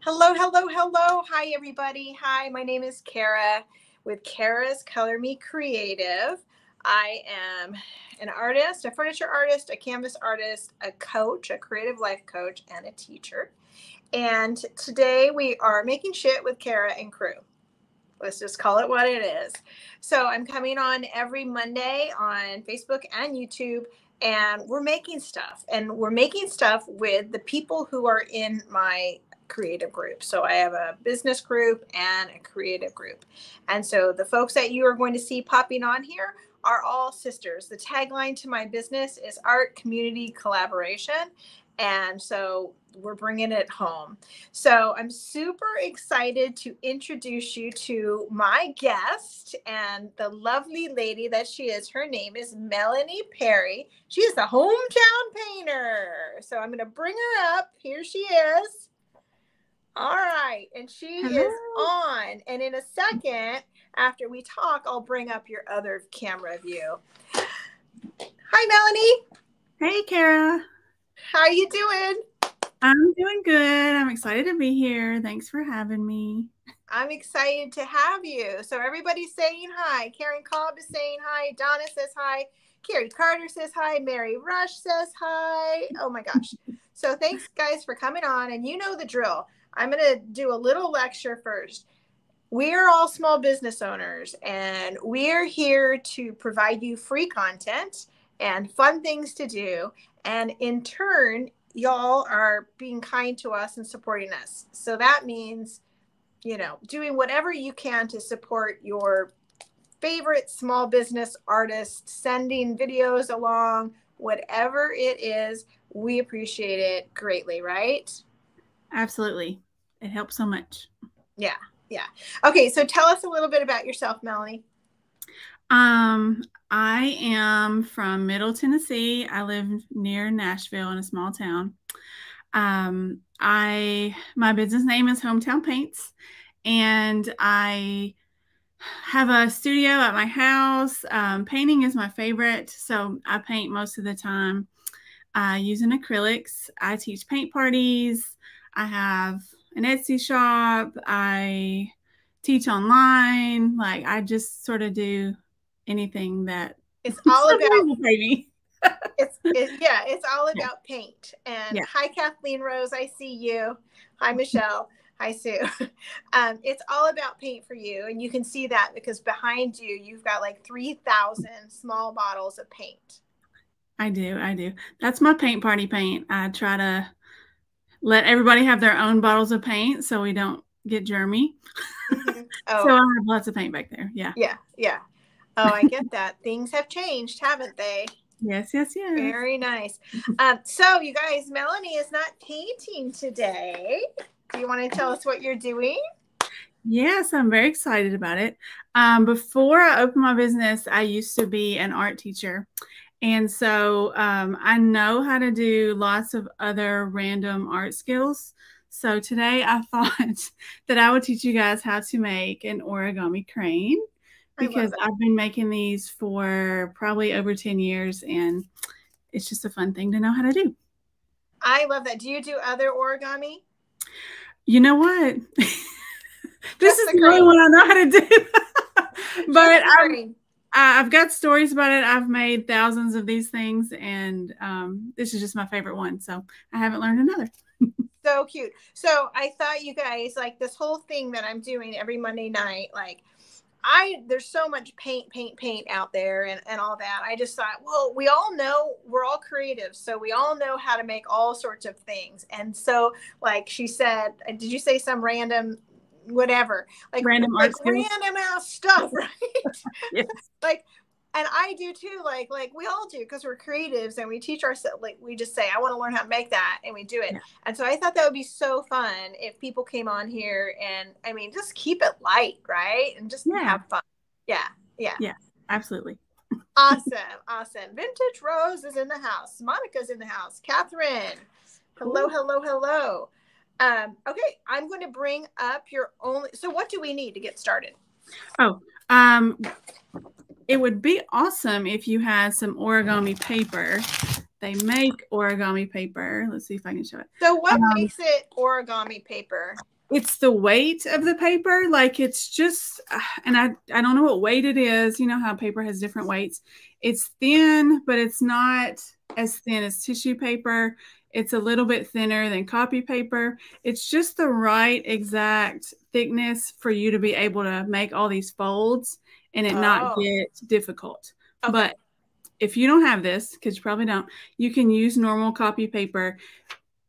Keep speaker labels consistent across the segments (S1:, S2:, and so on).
S1: Hello, hello, hello. Hi, everybody. Hi, my name is Cara with Cara's Color Me Creative. I am an artist, a furniture artist, a canvas artist, a coach, a creative life coach, and a teacher. And today we are making shit with Cara and crew. Let's just call it what it is. So I'm coming on every Monday on Facebook and YouTube and we're making stuff and we're making stuff with the people who are in my creative group. So I have a business group and a creative group. And so the folks that you are going to see popping on here are all sisters. The tagline to my business is art, community, collaboration. And so we're bringing it home. So I'm super excited to introduce you to my guest and the lovely lady that she is. Her name is Melanie Perry. She is the hometown painter. So I'm going to bring her up. Here she is. All right. And she Hello. is on. And in a second, after we talk, I'll bring up your other camera view. Hi, Melanie.
S2: Hey, Cara.
S1: How you doing?
S2: I'm doing good. I'm excited to be here. Thanks for having me.
S1: I'm excited to have you. So everybody's saying hi. Karen Cobb is saying hi. Donna says hi. Carrie Carter says hi. Mary Rush says hi. Oh my gosh. so thanks guys for coming on. And you know the drill. I'm going to do a little lecture first. We're all small business owners and we're here to provide you free content and fun things to do. And in turn, y'all are being kind to us and supporting us. So that means, you know, doing whatever you can to support your favorite small business artist, sending videos along, whatever it is, we appreciate it greatly, right?
S2: Absolutely. It helps so much.
S1: Yeah. Yeah. Okay. So tell us a little bit about yourself, Melanie.
S2: Um, I am from Middle Tennessee. I live near Nashville in a small town. Um, I my business name is Hometown Paints, and I have a studio at my house. Um, painting is my favorite, so I paint most of the time uh, using acrylics. I teach paint parties. I have an Etsy shop. I teach online. Like I just sort of do anything that
S1: it's all about maybe. it's it, yeah, it's all about paint. And yeah. hi, Kathleen Rose, I see you. Hi, Michelle. Hi, Sue. Um, it's all about paint for you, and you can see that because behind you, you've got like three thousand small bottles of paint.
S2: I do, I do. That's my paint party paint. I try to let everybody have their own bottles of paint so we don't get germy. Mm-hmm. Oh. so I have lots of paint back there. Yeah.
S1: Yeah. Yeah. Oh, I get that. Things have changed, haven't they?
S2: Yes, yes, yes.
S1: Very nice. Um, so, you guys, Melanie is not painting today. Do you want to tell us what you're doing?
S2: Yes, I'm very excited about it. Um, before I opened my business, I used to be an art teacher. And so um, I know how to do lots of other random art skills. So today I thought that I would teach you guys how to make an origami crane because I've been making these for probably over 10 years and it's just a fun thing to know how to do.
S1: I love that. Do you do other origami?
S2: You know what? this is the only one I know how to do. but I, I've got stories about it. I've made thousands of these things, and um, this is just my favorite one. So I haven't learned another.
S1: so cute. So I thought you guys like this whole thing that I'm doing every Monday night, like I there's so much paint, paint, paint out there and, and all that. I just thought, well, we all know we're all creative, so we all know how to make all sorts of things. And so, like she said, uh, did you say some random whatever? Like
S2: random like
S1: random ass stuff, right? yes. like and I do too. Like like we all do because we're creatives and we teach ourselves. Like we just say, I want to learn how to make that, and we do it. Yeah. And so I thought that would be so fun if people came on here and I mean, just keep it light, right? And just yeah. have fun. Yeah, yeah,
S2: yeah, absolutely.
S1: awesome, awesome. Vintage Rose is in the house. Monica's in the house. Catherine, hello, hello, hello. Um, okay, I'm going to bring up your only. So, what do we need to get started?
S2: Oh, um, it would be awesome if you had some origami paper they make origami paper. Let's see if I can show it.
S1: So what
S2: Um,
S1: makes it origami paper?
S2: It's the weight of the paper. Like it's just, uh, and I, I don't know what weight it is. You know how paper has different weights. It's thin, but it's not as thin as tissue paper. It's a little bit thinner than copy paper. It's just the right exact thickness for you to be able to make all these folds and it not
S1: Oh.
S2: get difficult.
S1: Okay.
S2: But if you don't have this, because you probably don't, you can use normal copy paper.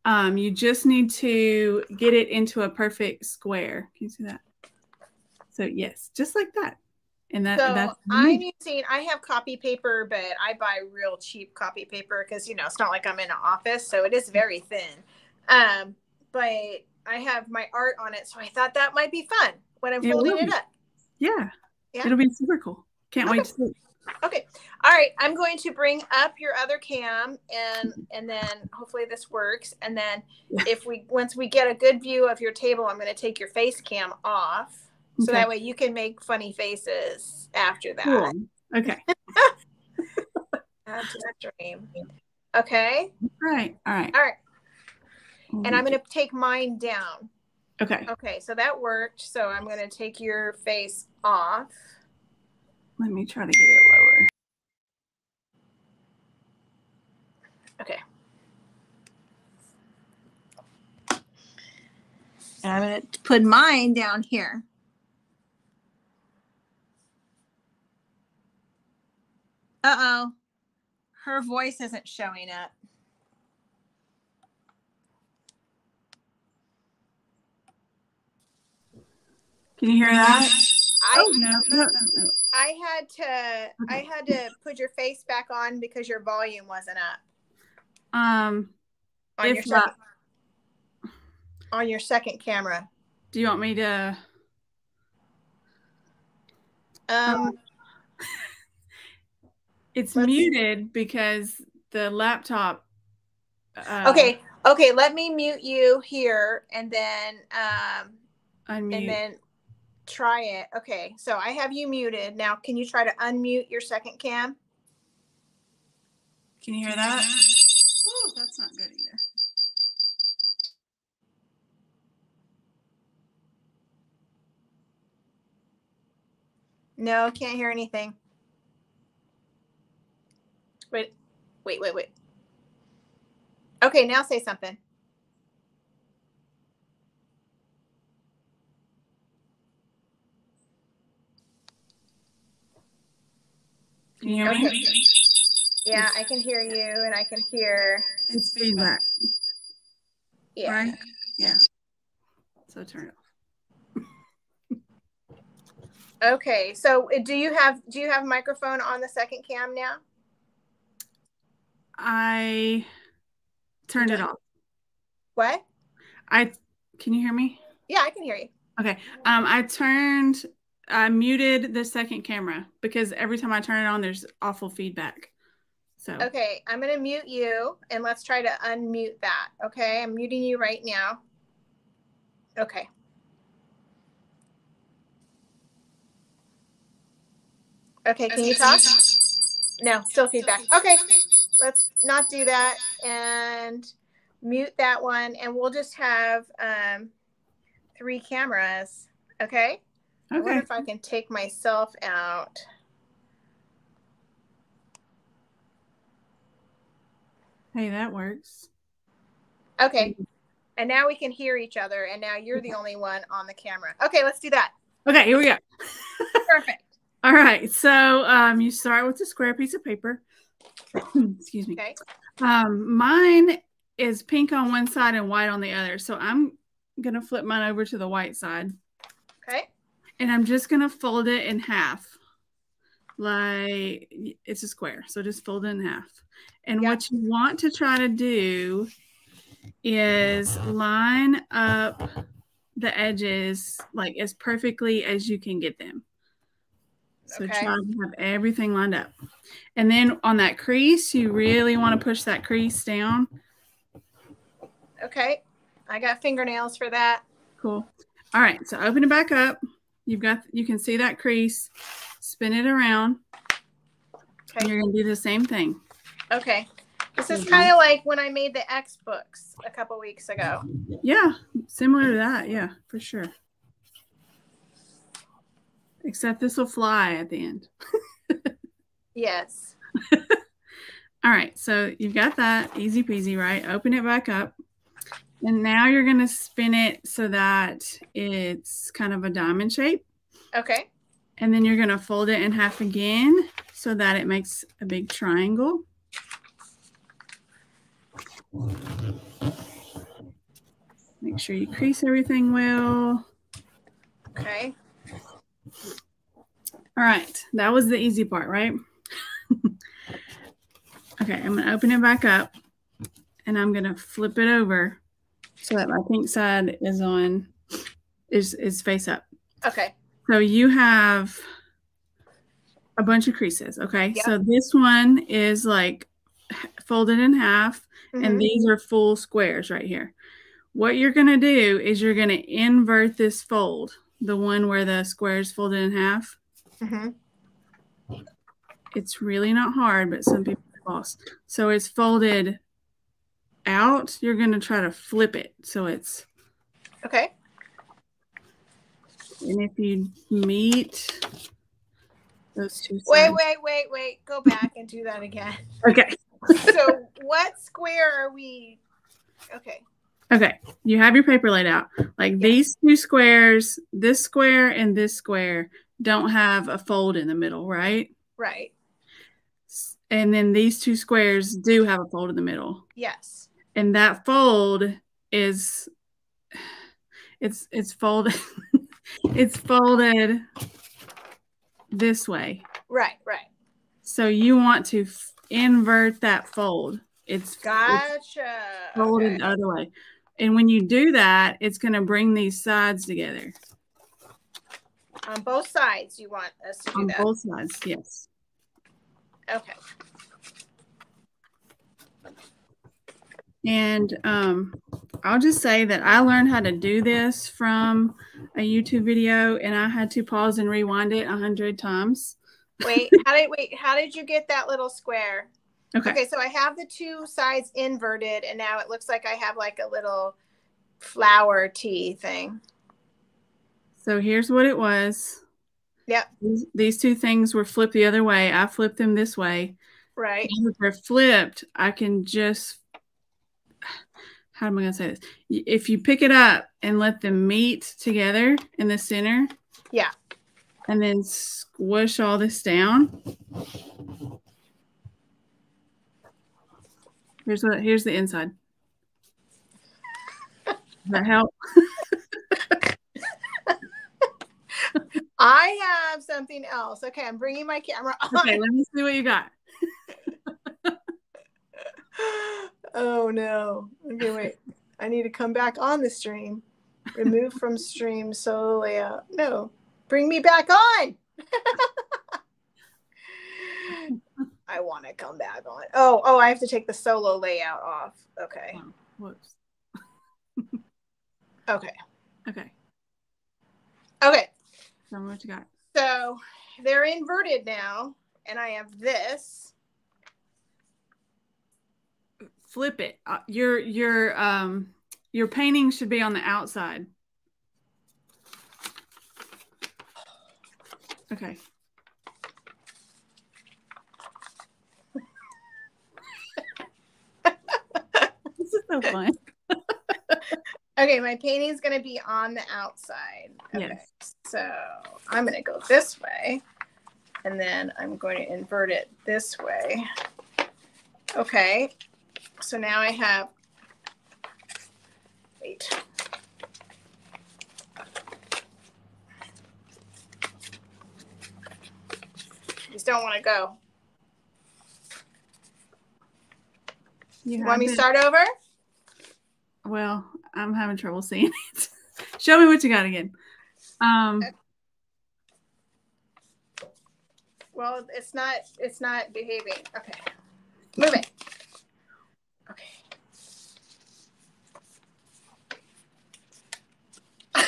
S2: Um, you just need to get it into a perfect square. Can you see that? So yes, just like that. And that
S1: So
S2: that's
S1: I'm using. I have copy paper, but I buy real cheap copy paper because you know it's not like I'm in an office, so it is very thin. Um, but I have my art on it, so I thought that might be fun when I'm
S2: It
S1: folding it up.
S2: yeah.
S1: Yeah.
S2: It'll be super cool. Can't wait to see.
S1: Okay. All right. I'm going to bring up your other cam and and then hopefully this works. And then
S2: Yeah.
S1: if we once we get a good view of your table, I'm going to take your face cam off. So
S2: Okay.
S1: that way you can make funny faces after that.
S2: Cool. Okay.
S1: Add to stream. Okay.
S2: All right. All right.
S1: All right. And I'm going to take mine down.
S2: Okay.
S1: Okay. So that worked. So I'm going to take your face off.
S2: Let me try to get it lower.
S1: Okay. And I'm going to put mine down here. Uh oh. Her voice isn't showing up.
S2: Can you hear that?
S1: I
S2: Oh no, no, no, no.
S1: I had to I had to put your face back on because your volume wasn't up
S2: Um,
S1: on your
S2: if not,
S1: second, on your second camera.
S2: do you want me to?
S1: Um
S2: It's
S1: Let's-
S2: muted because the laptop. Uh,
S1: okay, okay, let me mute you here and then um
S2: Unmute.
S1: and then try it. Okay, so I have you muted. Now can you try to unmute your second cam?
S2: Can you hear that? Oh, that's not good either.
S1: No, can't hear anything. Wait, wait, wait, wait. Okay, now say something.
S2: Can you hear
S1: Okay.
S2: me?
S1: Yeah, I can hear you and I can hear.
S2: It's feedback,
S1: Yeah.
S2: right? Yeah. So turn it off.
S1: Okay, so uh, do you have do you have microphone on the second cam now?
S2: I turned it off.
S1: What?
S2: I can you hear me?
S1: Yeah, I can hear you.
S2: Okay. Um, I turned, I muted the second camera because every time I turn it on, there's awful feedback. So
S1: Okay, I'm gonna mute you and let's try to unmute that. Okay, I'm muting you right now. Okay. Okay, can you talk? No, still feedback. Okay, let's not do that and mute that one and we'll just have um three cameras. Okay? I wonder
S2: okay.
S1: if I can take myself out.
S2: Hey, that works.
S1: Okay. And now we can hear each other and now you're the only one on the camera. Okay, let's do that.
S2: Okay, here we go.
S1: Perfect.
S2: All right. So um, you start with a square piece of paper. Excuse me.
S1: Okay.
S2: Um, mine is pink on one side and white on the other. So I'm gonna flip mine over to the white side,
S1: Okay.
S2: and I'm just gonna fold it in half, like it's a square. So just fold it in half. And
S1: Yeah.
S2: what you want to try to do is line up the edges like as perfectly as you can get them. So
S1: Okay.
S2: try to have everything lined up. And then on that crease, you really want to push that crease down.
S1: Okay. I got fingernails for that.
S2: Cool. All right. So open it back up. You've got, you can see that crease. Spin it around. And
S1: Okay.
S2: you're going to do the same thing.
S1: Okay. This is mm-hmm. kind of like when I made the X books a couple weeks ago.
S2: Yeah, similar to that. Yeah, for sure. Except this will fly at the end.
S1: yes.
S2: All right, so you've got that easy peasy, right? Open it back up. And now you're going to spin it so that it's kind of a diamond shape.
S1: Okay.
S2: And then you're going to fold it in half again so that it makes a big triangle. Make sure you crease everything well.
S1: Okay.
S2: All right, that was the easy part, right? okay, I'm to open it back up and I'm going to flip it over so that my pink side is on is is face up.
S1: Okay.
S2: So you have a bunch of creases. Okay. Yep. So this one is like folded in half, mm-hmm. and these are full squares right here. What you're going to do is you're going to invert this fold, the one where the square is folded in half. Mm-hmm. It's really not hard, but some people are lost. So it's folded out. You're going to try to flip it so it's
S1: okay.
S2: And if you meet those two sides.
S1: Wait, wait, wait, wait. Go back and do that again.
S2: Okay.
S1: so what square are we? Okay.
S2: Okay. You have your paper laid out. Like yes. these two squares, this square and this square don't have a fold in the middle, right?
S1: Right.
S2: And then these two squares do have a fold in the middle.
S1: Yes.
S2: And that fold is it's it's folded it's folded this way.
S1: Right, right.
S2: So you want to invert that fold. It's
S1: gotcha.
S2: It's folded okay. the other way. And when you do that, it's going to bring these sides together.
S1: On both sides, you want us to do
S2: On
S1: that?
S2: On both sides, yes.
S1: Okay.
S2: And um, I'll just say that I learned how to do this from a YouTube video, and I had to pause and rewind it a hundred times.
S1: wait, how did wait? How did you get that little square?
S2: Okay.
S1: Okay, so I have the two sides inverted, and now it looks like I have like a little flower tea thing.
S2: So here's what it was.
S1: Yep.
S2: These, two things were flipped the other way. I flipped them this way.
S1: Right.
S2: And if they're flipped, I can just how am I going to say this? If you pick it up and let them meet together in the center.
S1: Yeah.
S2: And then squish all this down. Here's what here's the inside. Does that help?
S1: I have something else. Okay, I'm bringing my camera on.
S2: Okay, let me see what you got.
S1: Oh no. Okay, wait. I need to come back on the stream. Remove from stream solo layout. No. Bring me back on. I want to come back on. Oh, oh, I have to take the solo layout off. Okay. Oh, whoops. okay.
S2: Okay.
S1: Okay.
S2: Me what you got.
S1: So they're inverted now, and I have this
S2: flip it. Uh, your your um your painting should be on the outside. Okay. this is so fun.
S1: okay, my painting's going to be on the outside. Okay.
S2: Yes.
S1: So I'm going to go this way and then I'm going to invert it this way. Okay. So now I have, wait. Just don't want to go. You, want me to start over?
S2: Well, I'm having trouble seeing it. Show me what you got again. Um,
S1: well, it's not. It's not behaving. Okay, move it. Okay.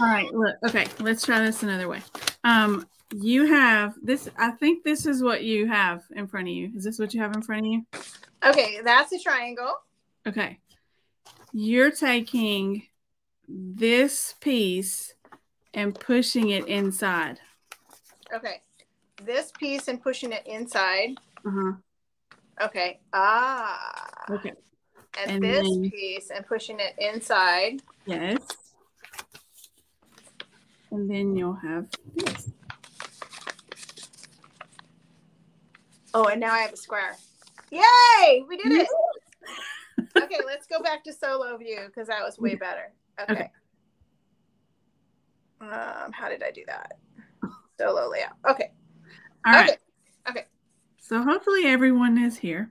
S2: All right, look. Okay, let's try this another way. Um, you have this. I think this is what you have in front of you. Is this what you have in front of you?
S1: Okay, that's a triangle.
S2: Okay. You're taking this piece and pushing it inside.
S1: Okay. This piece and pushing it inside.
S2: Uh-huh.
S1: Okay. Ah.
S2: Okay.
S1: And,
S2: And
S1: this
S2: then-
S1: piece and pushing it inside.
S2: Yes. And then you'll have this.
S1: Oh, and now I have a square. Yay! We did it. Okay, let's go back to solo view because that was way better. Okay.
S2: Okay.
S1: Um, how did I do that? Solo layout. Okay.
S2: All right.
S1: Okay.
S2: So hopefully everyone is here.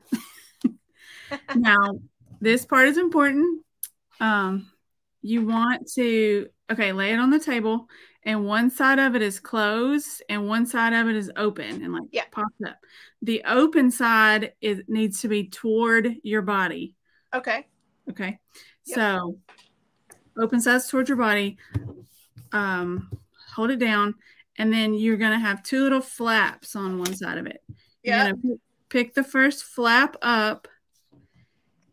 S2: now, this part is important. Um, you want to okay, lay it on the table, and one side of it is closed, and one side of it is open, and like
S1: Yeah.
S2: popped up. The open side is needs to be toward your body.
S1: Okay.
S2: Okay,
S1: Yep.
S2: so open sides towards your body. Um, hold it down, and then you're gonna have two little flaps on one side of it.
S1: Yeah.
S2: pick- pick the first flap up.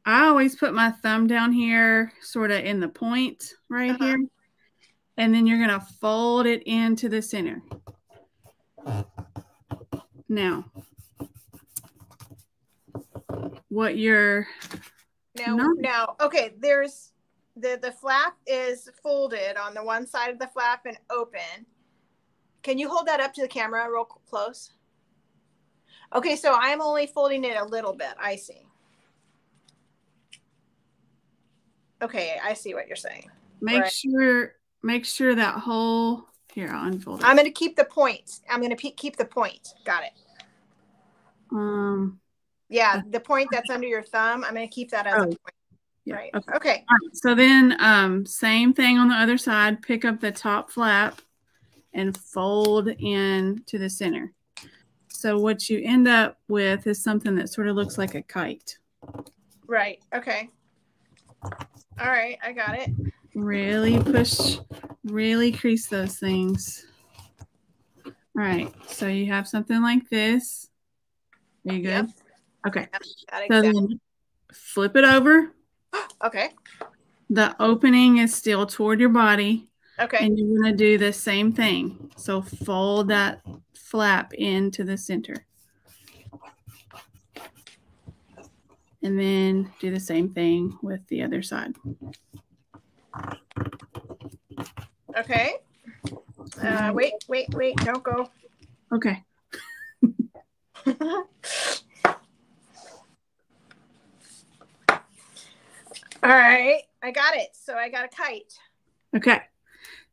S2: I always put my thumb down here, sort of in the point right
S1: Uh-huh.
S2: here. And then you're going to fold it into the center. Now, what you're,
S1: Now,
S2: No.
S1: now, okay. There's the the flap is folded on the one side of the flap and open. Can you hold that up to the camera real close? Okay, so I'm only folding it a little bit. I see. Okay, I see what you're saying.
S2: make
S1: Right.
S2: sure, make sure that whole, here, I'll unfold it.
S1: I'm going to keep the point. I'm going to pe- keep the point. Got it.
S2: Um,
S1: Yeah, the point that's under your thumb. I'm going to keep that as a
S2: Oh,
S1: point.
S2: yeah,
S1: Right.
S2: okay.
S1: Okay.
S2: Right, so then um, same thing on the other side. Pick up the top flap and fold in to the center. So what you end up with is something that sort of looks like a kite.
S1: Right. Okay. All right. I got it.
S2: Really push, really crease those things. All right, so you have something like this. Are you good?
S1: Yep.
S2: Okay, so then flip it over.
S1: Okay.
S2: The opening is still toward your body.
S1: Okay.
S2: And you're going to do the same thing. So fold that flap into the center. And then do the same thing with the other side.
S1: Okay. Uh, wait, wait, wait. Don't go.
S2: Okay.
S1: All right. I got it. So I got a kite.
S2: Okay.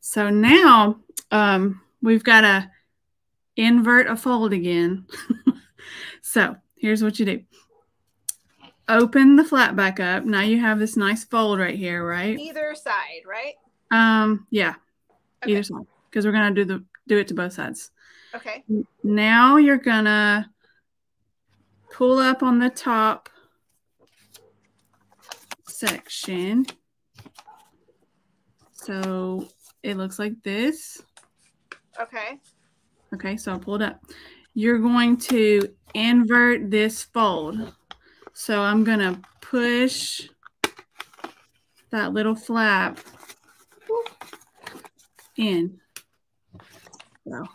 S2: So now um, we've got to invert a fold again. so here's what you do. Open the flap back up. Now you have this nice fold right here, right?
S1: Either side, right?
S2: Um, yeah,
S1: Okay.
S2: either side, because we're gonna do the do it to both sides.
S1: Okay.
S2: Now you're gonna pull up on the top section. So it looks like this.
S1: Okay.
S2: Okay, so I pulled up. You're going to invert this fold. So I'm going to push that little flap in. So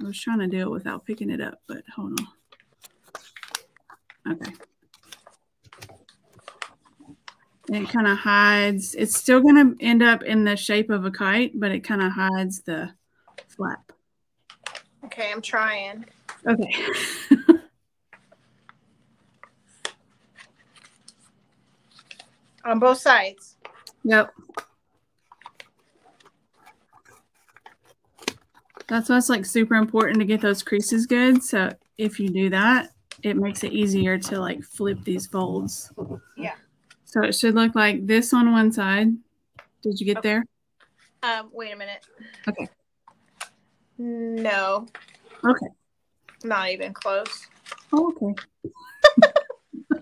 S2: I was trying to do it without picking it up, but hold on. Okay. And it kind of hides. It's still going to end up in the shape of a kite, but it kind of hides the flap.
S1: Okay. I'm trying.
S2: Okay.
S1: On both sides.
S2: yep. That's why it's like super important to get those creases good. So if you do that, it makes it easier to like flip these folds.
S1: Yeah.
S2: So it should look like this on one side. Did you get
S1: Okay.
S2: there?
S1: Um, wait a minute.
S2: Okay.
S1: No.
S2: Okay.
S1: Not even close.
S2: Oh, okay.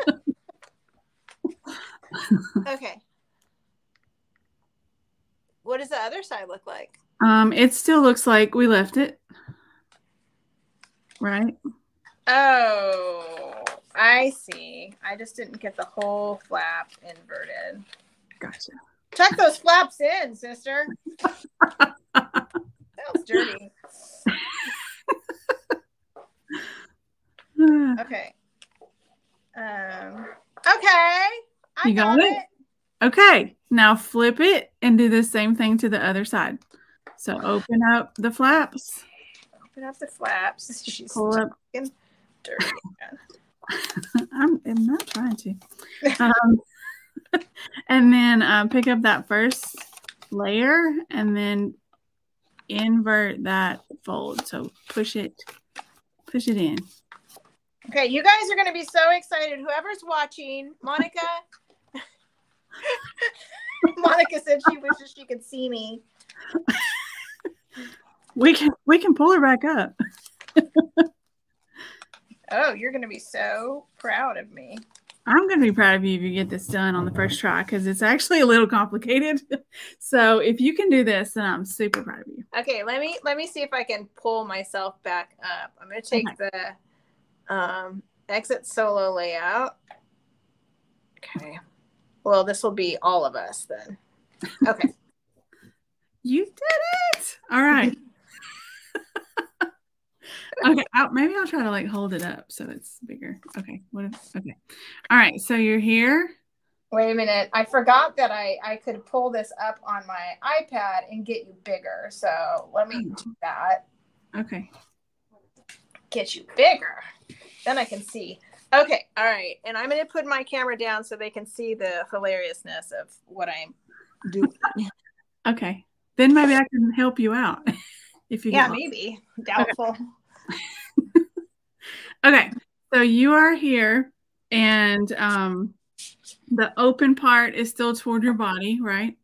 S1: Okay. What does the other side look like?
S2: Um, it still looks like we left it. Right?
S1: Oh, I see. I just didn't get the whole flap inverted.
S2: Gotcha.
S1: Tuck those flaps in, sister. that was dirty. Okay. Um. Okay. I
S2: You got it? Okay, now flip it and do the same thing to the other side. So open up the flaps,
S1: Open up the flaps. She's
S2: pull up.
S1: dirty.
S2: I'm, I'm not trying to. Um, and then uh, pick up that first layer and then invert that fold. So push it, push it in.
S1: Okay, you guys are going to be so excited. Whoever's watching, Monica. Monica said she wishes she could see me.
S2: We can we can pull her back up.
S1: Oh, you're going to be so proud of me.
S2: I'm going to be proud of you if you get this done on the first try because it's actually a little complicated. so if you can do this, then I'm super proud of you.
S1: Okay, let me let me see if I can pull myself back up. I'm going to take the um, exit solo layout. Okay. Well, this will be all of us then. Okay.
S2: You did it. All right. okay. I'll, maybe I'll try to like hold it up so it's bigger. Okay. What if, okay. All right. So you're here.
S1: Wait a minute. I forgot that I I could pull this up on my iPad and get you bigger. So let me do oh. that.
S2: Okay.
S1: Get you bigger. Then I can see. Okay. All right. And I'm going to put my camera down so they can see the hilariousness of what I'm doing.
S2: Okay. Then maybe I can help you out if you
S1: yeah, maybe. Doubtful.
S2: Okay, so you are here, and um, the open part is still toward your body, right?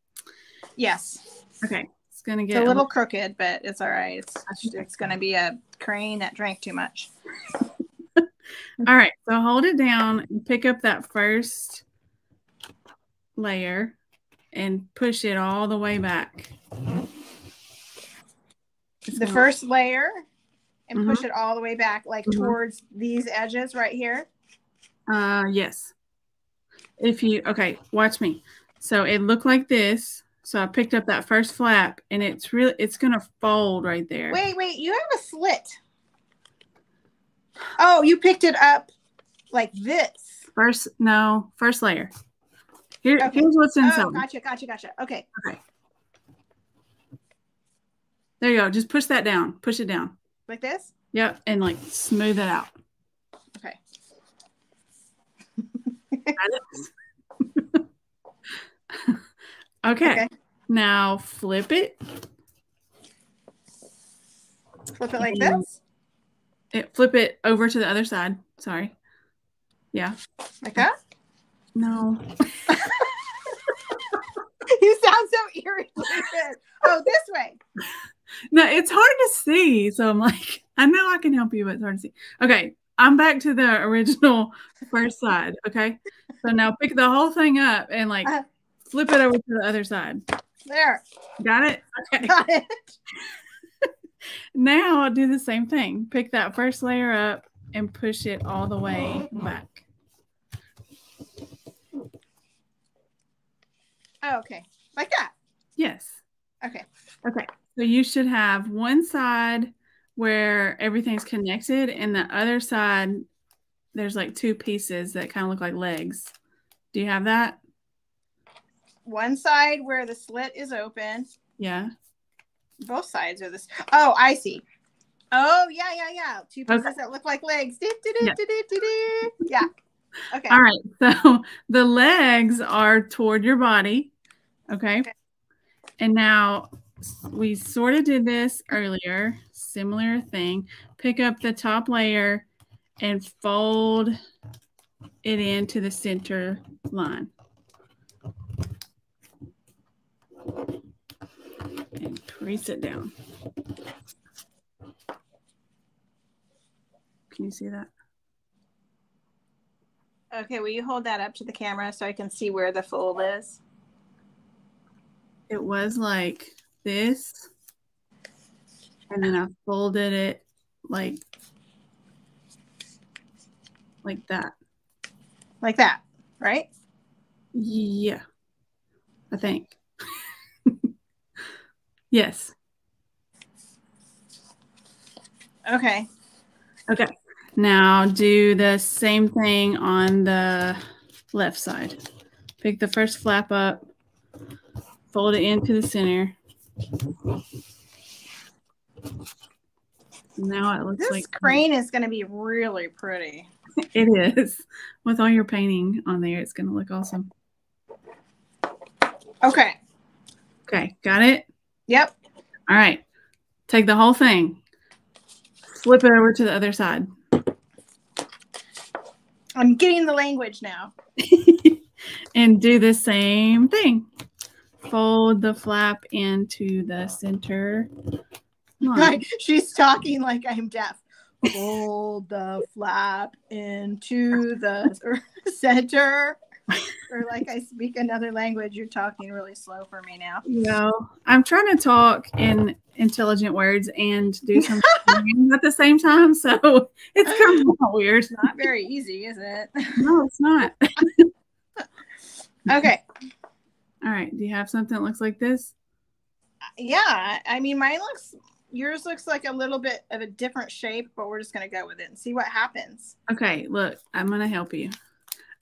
S1: Yes.
S2: Okay, it's gonna
S1: It's
S2: get
S1: a little crooked, but it's all right. It's it's going to be a crane that drank too much.
S2: All right, so hold it down and pick up that first layer and push it all the way back. It's
S1: The
S2: gonna-
S1: first layer and
S2: Mhm.
S1: push it all the way back, like
S2: Mhm.
S1: towards these edges right here.
S2: Uh, yes. If you okay, watch me. So it looked like this. So I picked up that first flap, and it's really it's gonna fold right there.
S1: Wait, wait, you have a slit. Oh, you picked it up like this.
S2: First, no, first layer. Here,
S1: Okay.
S2: here's what's inside.
S1: Oh,
S2: inside.
S1: gotcha, gotcha, gotcha. Okay. Okay.
S2: There you go. Just push that down. Push it down.
S1: Like this?
S2: Yep, and like smooth it out.
S1: Okay.
S2: okay.
S1: Okay.
S2: Now flip it.
S1: Flip it like
S2: Mhm.
S1: this?
S2: It flip it over to the other side. Sorry. Yeah.
S1: Like that?
S2: No.
S1: you sound so irritated. Oh, this way.
S2: No, it's hard to see. So I'm like, I know I can help you, but it's hard to see. Okay. I'm back to the original first side. Okay. So now pick the whole thing up and like
S1: Uh.
S2: flip it over to the other side.
S1: There.
S2: Got it? Okay.
S1: Got it.
S2: Now I'll do the same thing. Pick that first layer up and push it all the way back.
S1: Oh, okay. Like that.
S2: Yes.
S1: Okay.
S2: Okay. So you should have one side where everything's connected, and the other side, there's like two pieces that kind of look like legs. Do you have that?
S1: One side where the slit is open.
S2: Yeah.
S1: Both sides are this. Oh, I see. Oh, yeah, yeah, yeah. Two pieces
S2: Okay.
S1: that look like legs. Do, do, do,
S2: Yeah.
S1: Yeah. Okay.
S2: All right. So the legs are toward your body. Okay.
S1: Okay.
S2: And now we sort of did this earlier, similar thing. Pick up the top layer and fold it into the center line. And crease it down. Can you see that?
S1: Okay, will you hold that up to the camera so I can see where the fold is?
S2: it was like this and then I folded it like like that.
S1: like that, right?
S2: Yeah, I think. yes.
S1: Okay.
S2: Okay. Now do the same thing on the left side. Pick the first flap up, fold it into the center. Now it looks
S1: This
S2: like
S1: crane is going to be really pretty.
S2: it is. With all your painting on there, it's going to look awesome.
S1: Okay.
S2: Okay, got it?
S1: Yep.
S2: All right. Take the whole thing, flip it over to the other side.
S1: I'm getting the language now.
S2: and do the same thing. Fold the flap into the center. line.
S1: She's talking like I'm deaf. Fold the flap into the center. Or like I speak another language, you're talking really slow for me now.
S2: No, I'm trying to talk in intelligent words and do some at the same time, so it's kind of weird.
S1: It's not very easy, is it?
S2: No, it's not.
S1: Okay.
S2: All right. Do you have something that looks like this?
S1: Yeah. I mean, mine looks, yours looks like a little bit of a different shape, but we're just going to go with it and see what happens.
S2: Okay. Look, I'm gonna help you.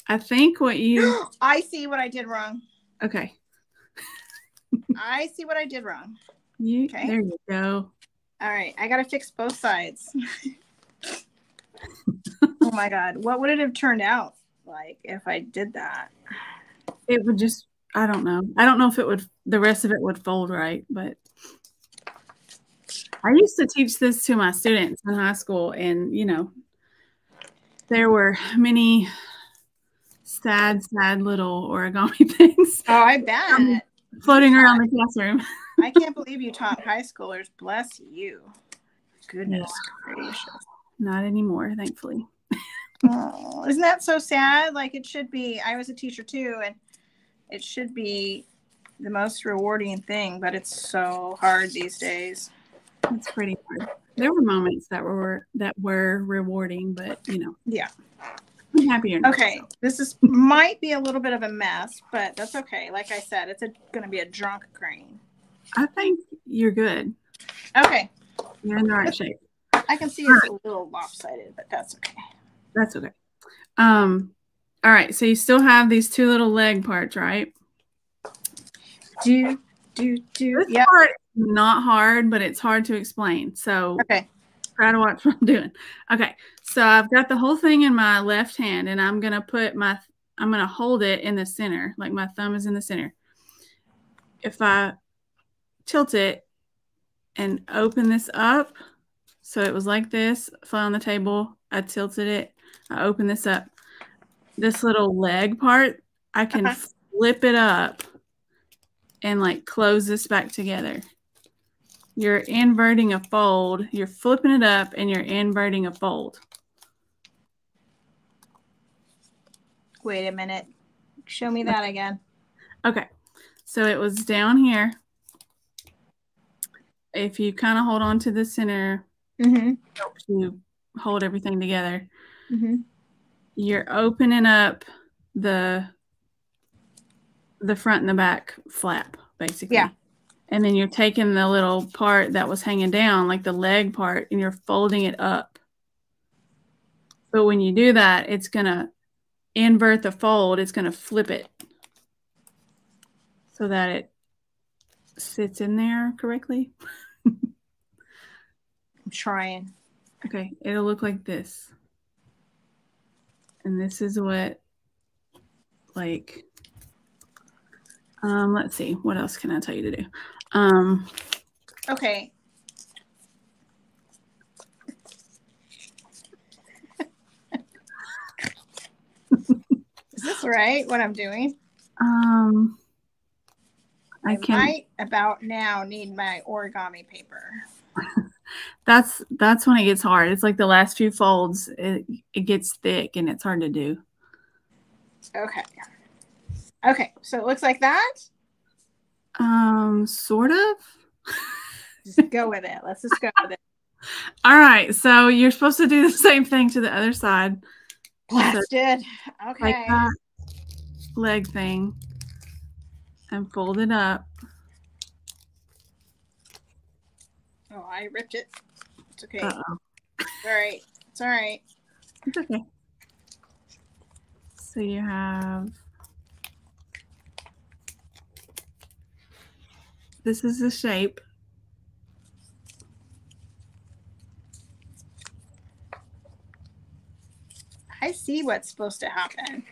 S2: I think what you.
S1: I see what I did wrong.
S2: Okay.
S1: I see what I did wrong.
S2: You.
S1: Okay.
S2: There you go.
S1: All right. I got to fix both sides. oh my God. What would it have turned out like if I did that?
S2: It would just. I don't know. I don't know if it would. The rest of it would fold right, but. I used to teach this to my students in high school, and you know, there were many sad, sad little origami things
S1: Oh, I bet.
S2: Um, floating around the classroom.
S1: I can't believe you taught high schoolers. Bless you. Goodness gracious.
S2: Not anymore, thankfully.
S1: Oh, isn't that so sad? Like it should be. I was a teacher too, and it should be the most rewarding thing, but it's so hard these days.
S2: It's pretty hard. There were moments that were that were rewarding, but you know,
S1: Yeah.
S2: I'm happier. now.
S1: Okay. This is might be a little bit of a mess, but that's okay. Like I said, it's going to be a drunk crane.
S2: I think you're good.
S1: Okay.
S2: You're in the right shape.
S1: I can see it's a little lopsided, but that's okay.
S2: That's okay. Um, all right. So you still have these two little leg parts, right?
S1: Do do do.
S2: This
S1: Yeah.
S2: part is not hard, but it's hard to explain. So
S1: Okay.
S2: try to watch what I'm doing. Okay, so I've got the whole thing in my left hand, and I'm gonna put my I'm gonna hold it in the center, like my thumb is in the center. If I tilt it and open this up, so it was like this, fell on the table. I tilted it. I open this up. This little leg part, I can flip it up and like close this back together you're inverting a fold, you're flipping it up, and you're inverting a fold.
S1: Wait a minute. Show me that again.
S2: Okay, so it was down here. If you kind of hold on to the center,
S1: Mm-hmm.
S2: helps you hold everything together.
S1: Mm-hmm.
S2: You're opening up the the front and the back flap, basically.
S1: Yeah.
S2: And then you're taking the little part that was hanging down, like the leg part, and you're folding it up. But when you do that, it's gonna invert the fold, it's gonna flip it so that it sits in there correctly.
S1: I'm trying.
S2: Okay, it'll look like this. And this is what, like, um, let's see, what else can I tell you to do? Um,
S1: Okay. Is this right? What I'm doing?
S2: um, I
S1: I
S2: can,
S1: might about now need my origami paper.
S2: that's, that's when it gets hard. It's like the last few folds, it, it gets thick and it's hard to do.
S1: Okay. Okay. So it looks like that.
S2: Um, sort of.
S1: Just go with it. Let's just go with it.
S2: All right, so you're supposed to do the same thing to the other side.
S1: Blasted. Okay.
S2: Like leg thing and fold it up.
S1: Oh, I ripped it. It's okay.
S2: Uh-oh.
S1: It's all right. It's all right.
S2: It's okay. So you have this is the shape.
S1: I see what's supposed to happen.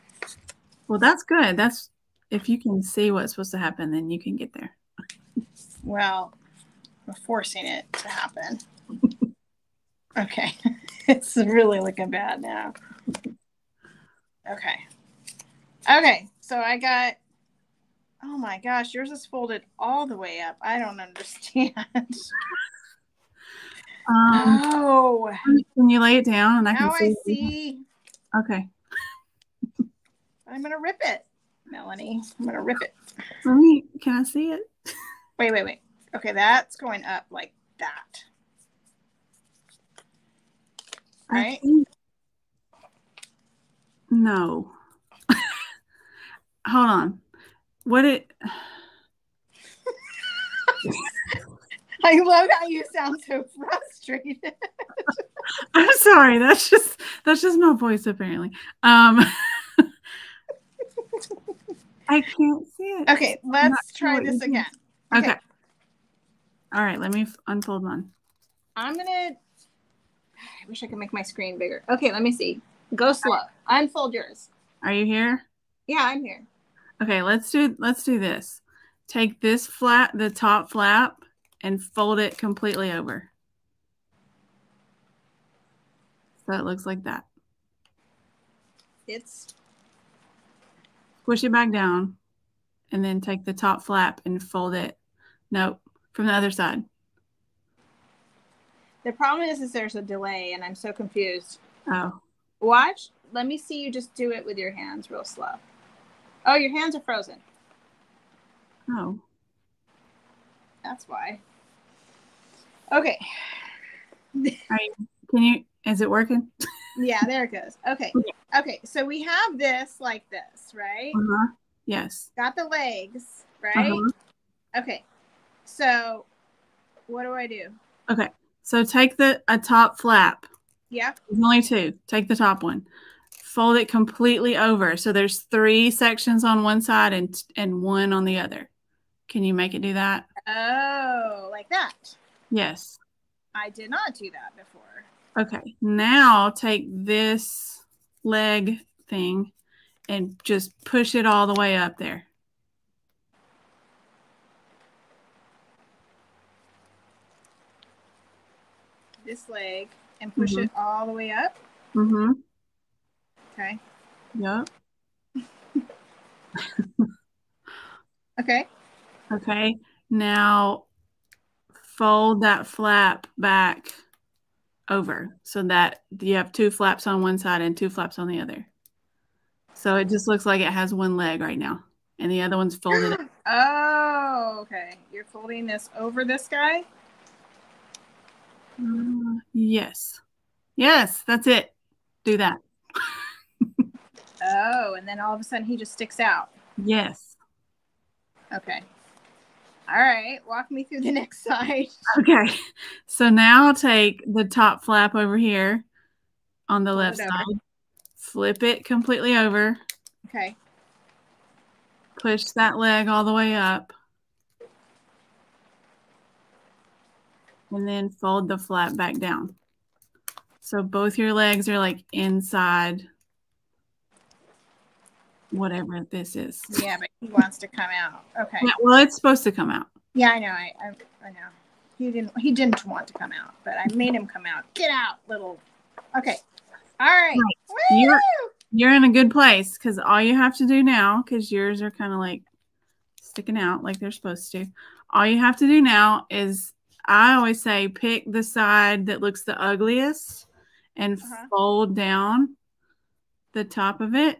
S2: Well, that's good. That's if you can see what's supposed to happen, then you can get there.
S1: Well, we're forcing it to happen. okay. it's really looking bad now. Okay. Okay. So I got, oh my gosh, yours is folded all the way up. I don't understand.
S2: Um,
S1: oh,
S2: can you lay it down and I
S1: now
S2: can
S1: I
S2: see?
S1: see.
S2: Okay.
S1: I'm going to rip it, Melanie. I'm going to rip it.
S2: Let me. Can I see it?
S1: Wait, wait, wait. Okay, that's going up like that. Right?
S2: think- No. Hold on. What it?
S1: I love how you sound so frustrated.
S2: I'm sorry. That's just that's just my voice apparently. Um. I can't see it.
S1: Okay, let's try this again.
S2: Okay. All right. Let me unfold one.
S1: I'm gonna. I wish I could make my screen bigger. Okay, let me see. Go slow. Unfold yours.
S2: Are you here?
S1: Yeah, I'm here.
S2: Okay. Let's do let's do this. Take this flat, the top flap, and fold it completely over. So it looks like that.
S1: It's
S2: Push it back down, and then take the top flap and fold it. Nope, from the other side.
S1: the problem is, is there's a delay, and I'm so confused.
S2: Oh,
S1: Watch. Let me see you just do it with your hands real slow. Oh, your hands are frozen.
S2: oh.
S1: That's why. Okay.
S2: Can you? Is it working?
S1: Yeah, there it goes. Okay. Okay. So we have this like this, right?
S2: Uh-huh. Yes.
S1: Got the legs, right?
S2: Uh-huh.
S1: Okay. So what do I do? Okay.
S2: So take the a top flap.
S1: Yeah.
S2: There's only two. Take the top one. Fold it completely over. So there's three sections on one side and and one on the other. Can you make it do that?
S1: Oh, like that.
S2: Yes.
S1: I did not do that before.
S2: Okay. Now take this leg thing and just push it all the way up there.
S1: This leg and push
S2: Mhm.
S1: it all the way up.
S2: Mm-hmm.
S1: Okay.
S2: Yep.
S1: Okay.
S2: Okay. Now fold that flap back over so that you have two flaps on one side and two flaps on the other. So it just looks like it has one leg right now and the other one's folded. up.
S1: Oh, okay. You're folding this over this guy.
S2: Uh, yes. Yes, that's it. Do that.
S1: Oh, and then all of a sudden he just sticks out.
S2: Yes.
S1: Okay. All right. Walk me through the next side.
S2: Okay. So now I'll take the top flap over here on the
S1: Flip
S2: left side, flip it completely over,
S1: Okay.
S2: push that leg all the way up, and then fold the flap back down. So both your legs are like inside whatever this is.
S1: Yeah, but he wants to come out. Okay.
S2: Yeah, well, it's supposed to come out.
S1: Yeah, I know. I, I, I know. He didn't. He didn't want to come out, but I made him come out. Get out, little. Okay. All right.
S2: Right. You're- You're in a good place because all you have to do now, because yours are kind of like sticking out like they're supposed to, all you have to do now is I always say pick the side that looks the ugliest and
S1: Uh-huh.
S2: fold down the top of it.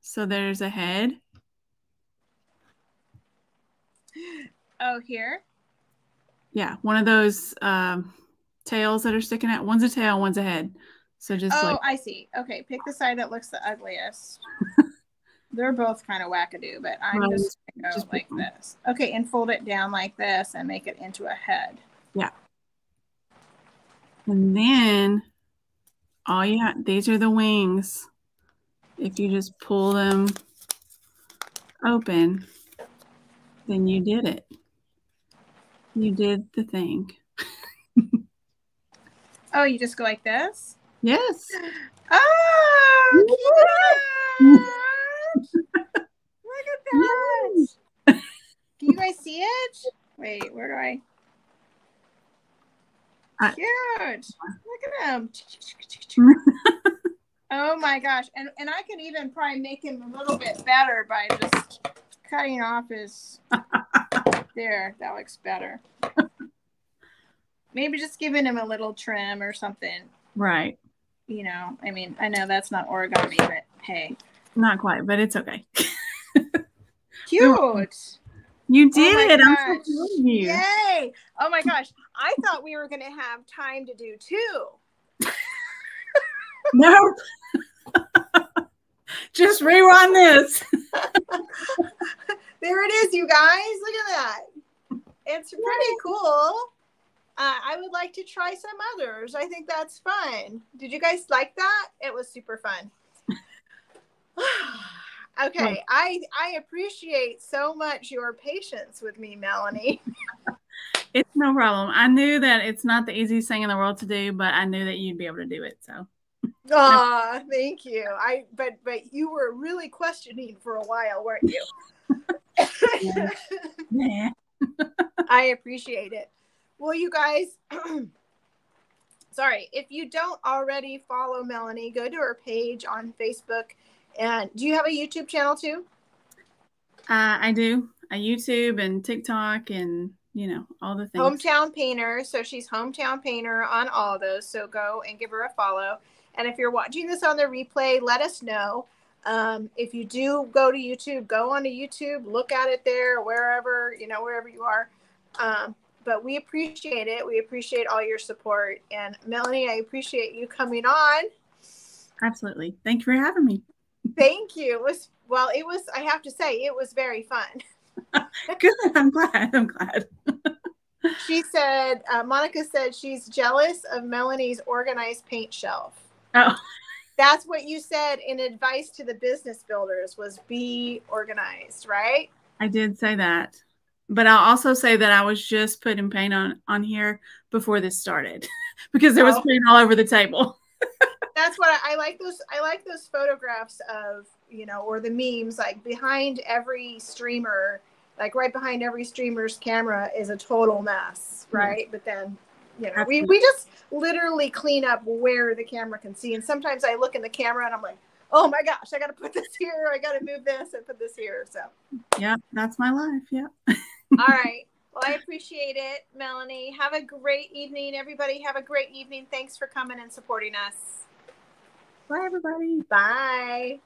S2: So there's a head.
S1: Oh, here.
S2: Yeah, one of those um, tails that are sticking out. One's a tail, one's a head. So just
S1: Oh,
S2: like
S1: I see. Okay, pick the side that looks the ugliest. They're both kind of wackadoo, but I'm
S2: Right,
S1: just gonna go
S2: just
S1: like this. Okay, and fold it down like this and make it into a head.
S2: And then all you have these are the wings. If you just pull them open, then you did it. You did the thing.
S1: Oh, you just go like this?
S2: Yes.
S1: Oh! Look at that! Can you guys see it? Wait, where do I?
S2: I-
S1: Cute! Look at him. Oh my gosh. And and I can even probably make him a little bit better by just cutting off his there. That looks better. Maybe just giving him a little trim or something.
S2: Right.
S1: You know, I mean, I know that's not origami, but hey.
S2: Not quite, but it's okay.
S1: Cute.
S2: You
S1: Oh
S2: did it. I'm
S1: gosh.
S2: so proud of you.
S1: Yay. Oh my gosh. I thought we were gonna have time to do two.
S2: No. Just rerun this.
S1: There it is, you guys. Look at that. It's pretty cool. Uh, I would like to try some others. I think that's fun. Did you guys like that? It was super fun. okay, I I appreciate so much your patience with me, Melanie.
S2: It's no problem. I knew that it's not the easiest thing in the world to do, but I knew that you'd be able to do it. So
S1: Ah, thank you. I but but you were really questioning for a while, weren't you?
S2: yeah.
S1: I appreciate it. Well, you guys, sorry, if you don't already follow Melanie, go to her page on Facebook. And do you have a YouTube channel too?
S2: Uh, I do a YouTube and TikTok and you know all the things.
S1: Hometown Painter. So she's Hometown Painter on all those. So go and give her a follow. And if you're watching this on the replay, let us know. Um, if you do go to YouTube, go onto YouTube, look at it there, wherever, you know, wherever you are. Um, but we appreciate it. We appreciate all your support. And Melanie, I appreciate you coming on.
S2: Absolutely. Thank you for having me.
S1: Thank you. It was, well, it was, I have to say, it was very fun.
S2: Good. I'm glad. I'm glad.
S1: She said, uh, Monica said she's jealous of Melanie's organized paint shelf.
S2: Oh,
S1: that's what you said in advice to the business builders was be organized right
S2: I did say that. But I'll also say that I was just putting paint on on here before this started because there was
S1: Oh.
S2: paint all over the table.
S1: that's what I, I like those i like those photographs of you know or the memes like behind every streamer like right behind every streamer's camera is a total mess hmm. right but then you know we, we just literally clean up where the camera can see and sometimes i look in the camera and i'm like oh my gosh i gotta put this here i gotta move this and put this here so
S2: Yeah, that's my life. Yeah.
S1: All right. Well, I appreciate it, Melanie. Have a great evening, everybody. Have a great evening. Thanks for coming and supporting us.
S2: Bye, everybody.
S1: Bye.